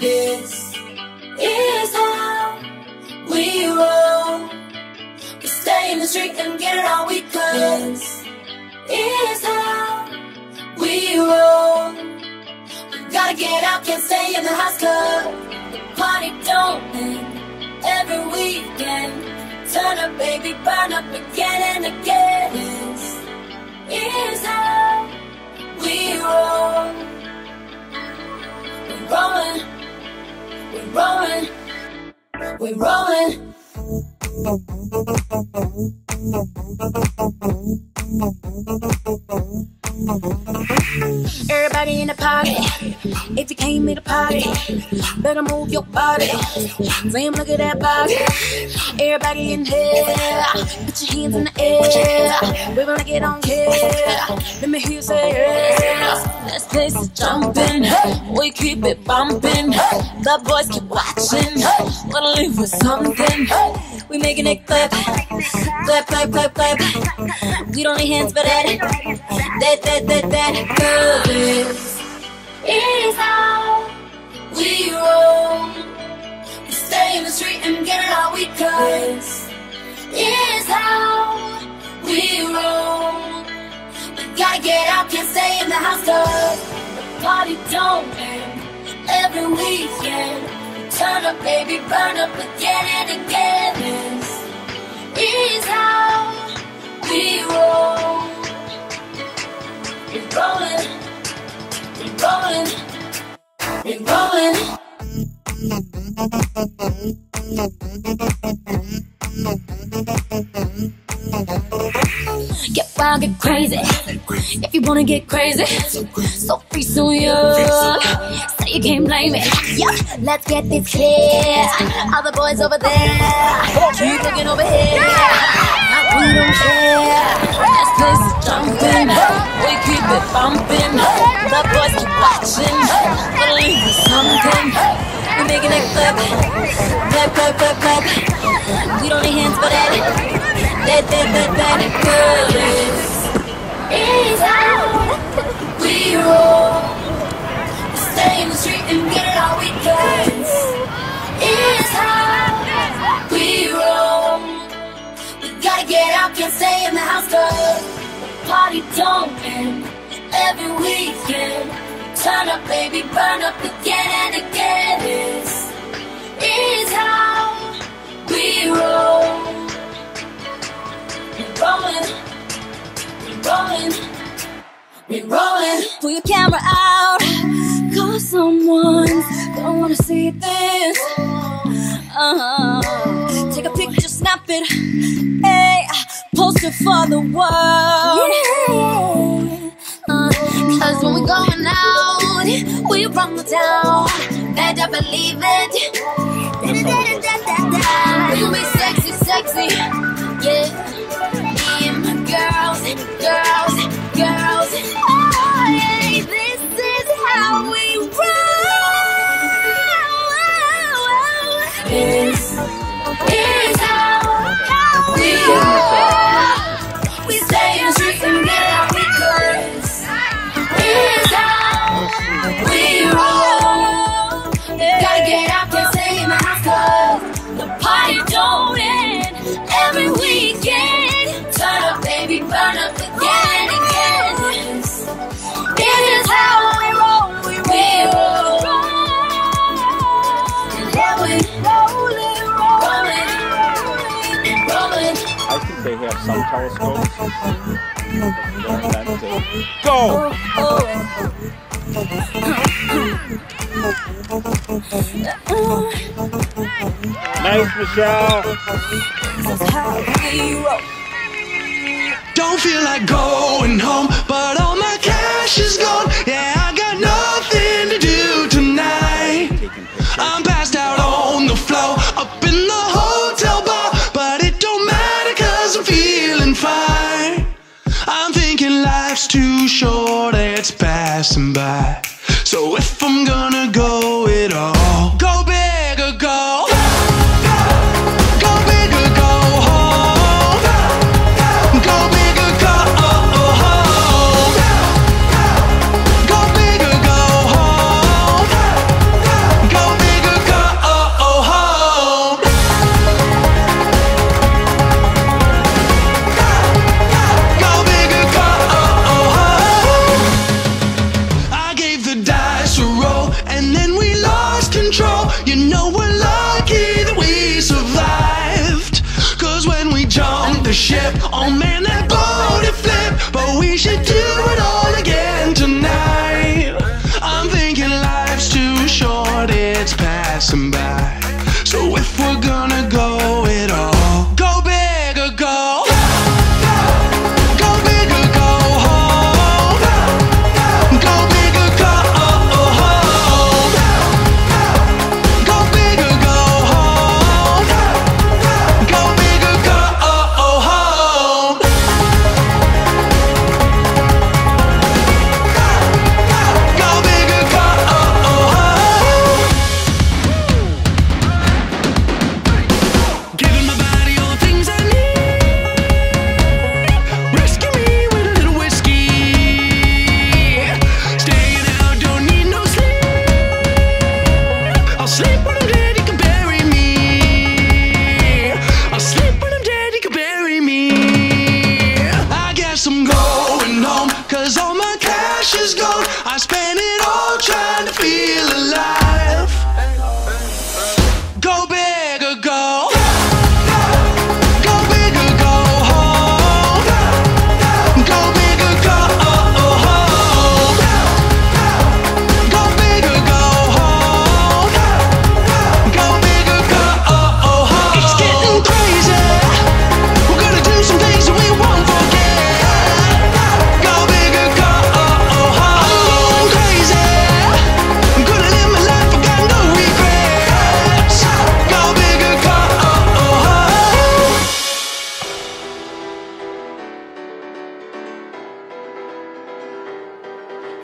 This is how we roll. We stay in the street and get it all we could. This is how we roll. We gotta get out, can't stay in the house club. Party don't end every weekend. Turn up, baby, burn up again and again. This is how we roll. We're rolling. We're rolling. We're rolling. Everybody in the party. If you came in the party, better move your body. Damn, look at that body. Everybody in here, put your hands in the air. We wanna get on here. Let me hear you say yeah. This place is jumping. We keep it bumping. The boys keep watching. Wanna leave with something. We making it clap, clap, clap, clap, clap. We don't need hands for that, that, that, that, that. Girl, This is how we roll. We stay in the street and get it all we. This is how we roll. We gotta get out, can't stay in the house cause the party don't end every weekend. Turn up, baby, burn up again and again. This is how we roll. We're rolling, we're rolling, we're rolling. Get wild, get crazy. If you wanna get crazy, so free, so young. Say you can't blame me. Yeah, let's get this clear. All the boys over there, keep looking over here. Now we don't care. This place is jumping. We keep it bumping. The boys keep watching. Gonna leave something. We're making it clap, clap, clap, clap, We're rolling. Pull your camera out. Call someone. Don't wanna see this. Uh-huh. Take a picture, snap it. Hey, post it for the world. Uh, Cause when we going out, we run the town. Better believe it. We gon' be sexy, sexy. Some telescopes. Go! Nice, Michelle. This is how we roll. Don't feel like going home, but all my cash is gone. Yeah, life's too short, it's passing by. So if I'm gonna go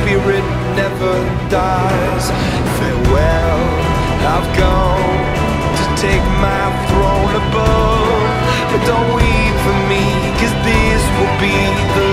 spirit never dies. Farewell, I've gone to take my throne above. But don't weep for me, cause this will be the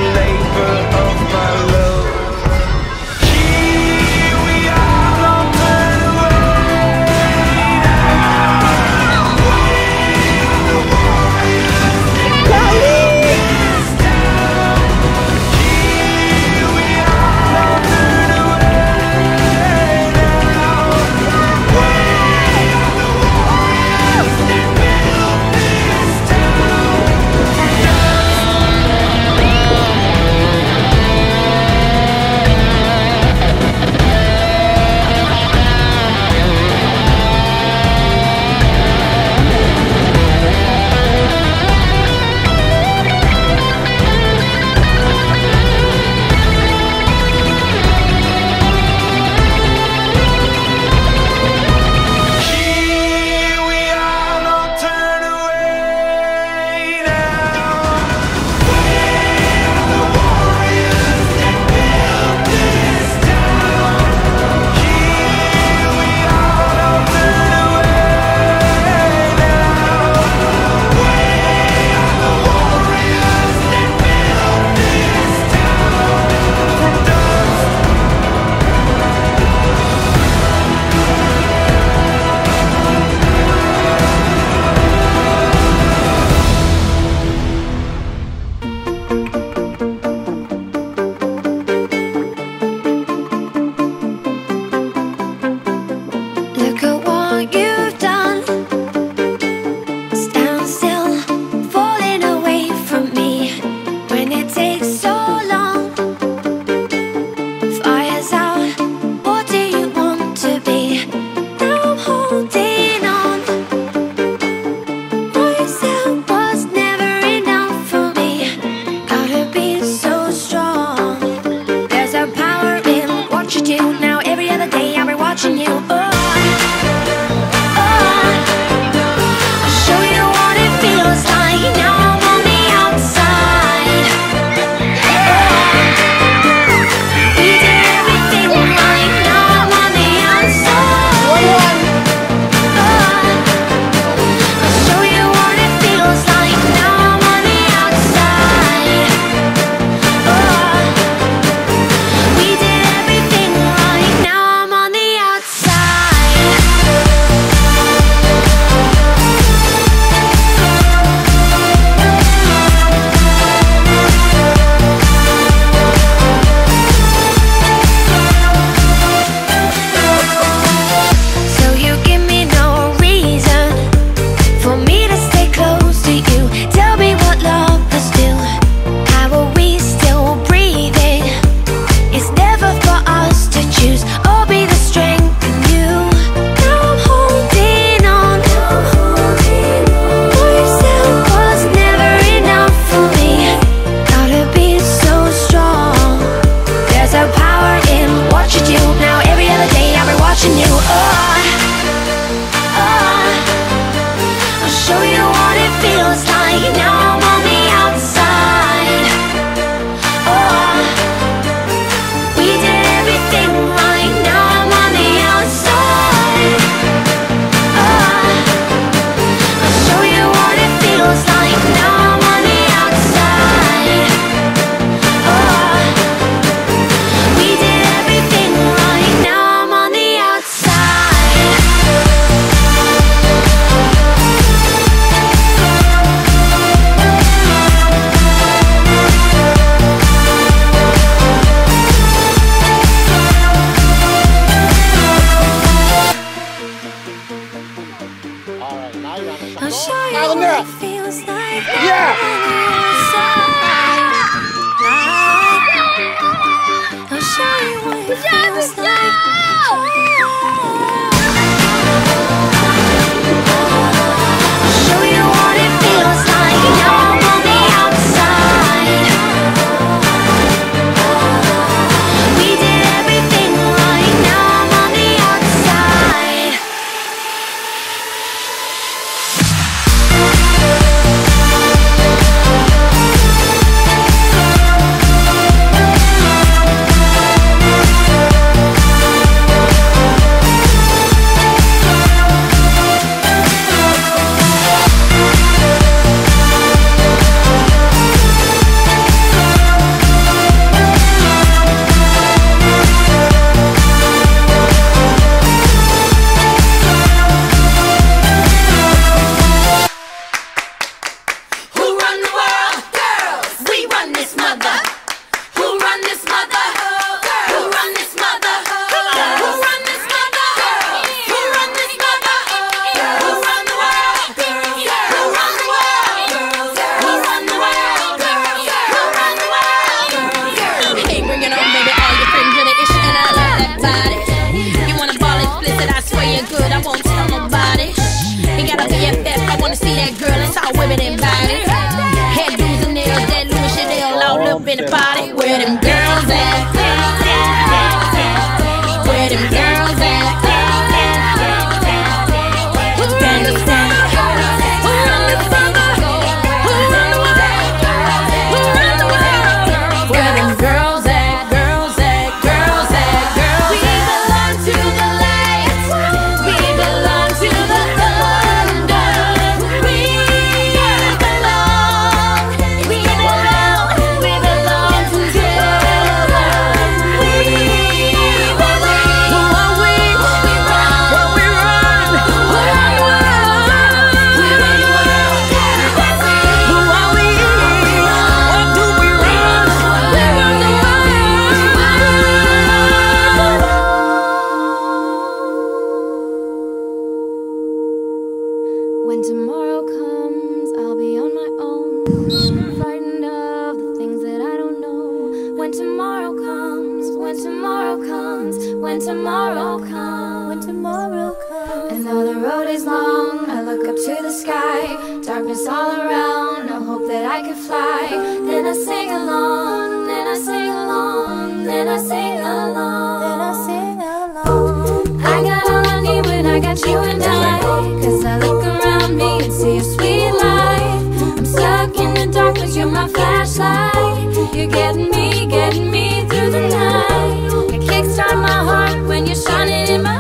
sky. Darkness all around, no hope that I could fly. Then I sing along, then I sing along, then I sing along, then I sing along. I got all I need when I got you and I. Cause I look around me and see a sweet life. I'm stuck in the dark, but you're my flashlight. You're getting me, getting me through the night. You kickstart my heart when you're shining in my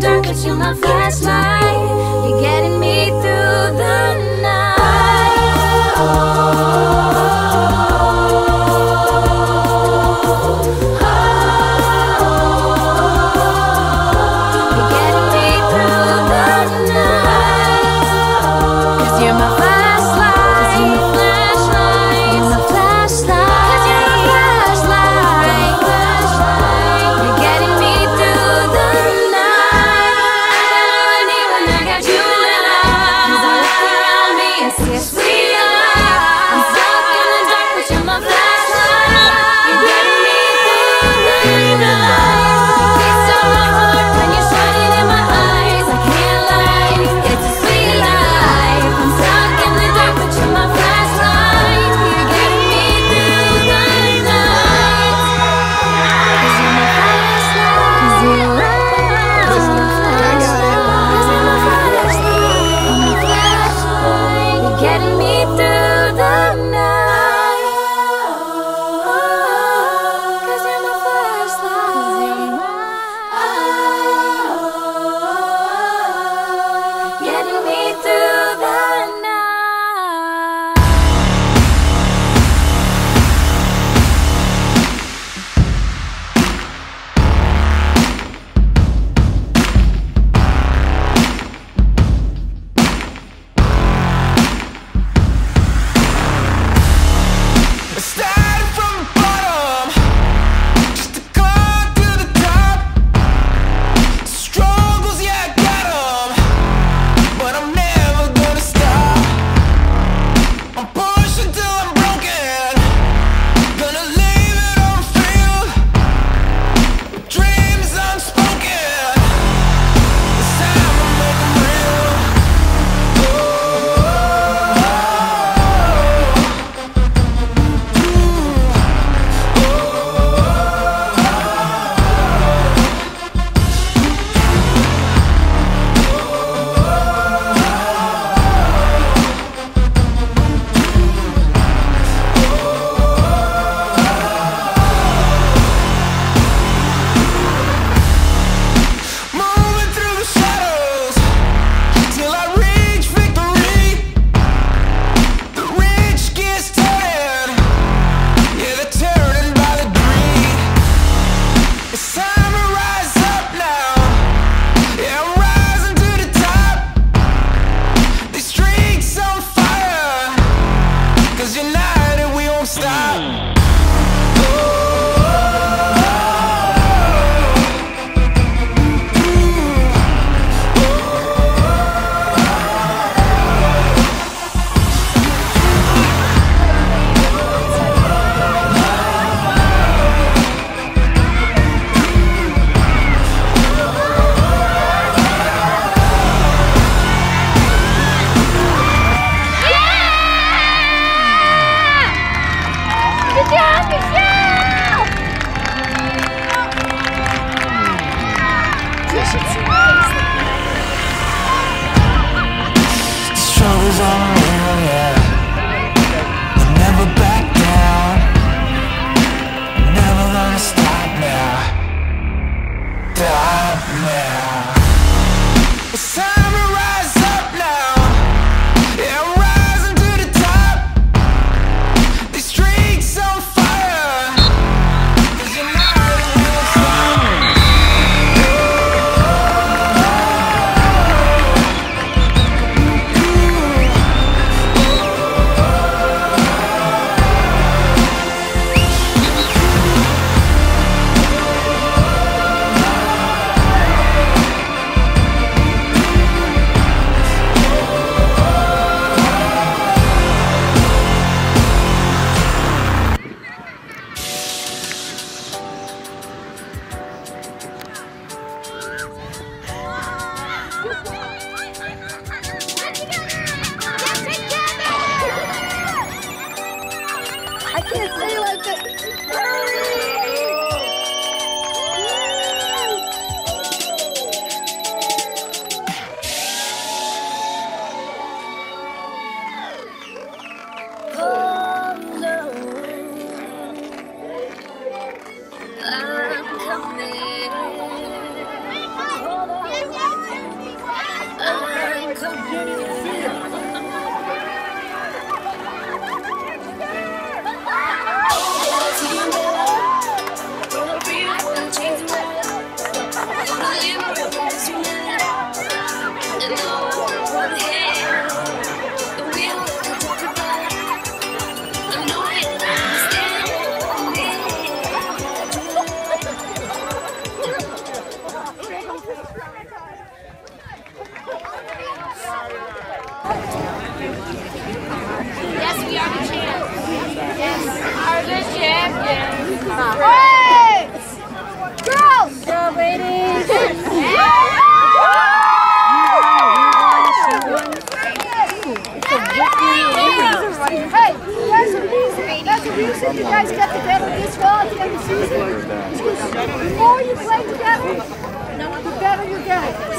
dark, but you're my flashlight. You're getting me through the night.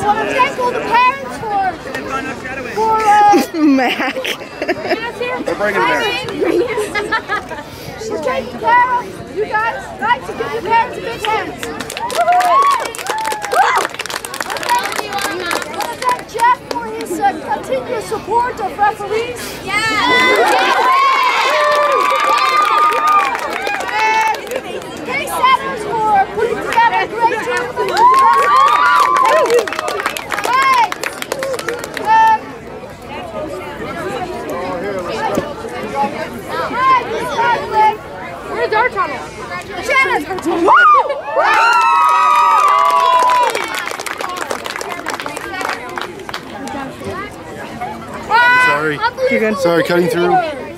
Well, I thank all the parents for for uh, Mac. They're bringing it She's taking care of you guys. Right, to give the parents a big hand. Jeff for his uh, continuous support of referees. Yeah. Yeah! Yeah! Pacesetters for putting together a great team. Sorry. Sorry, cutting through.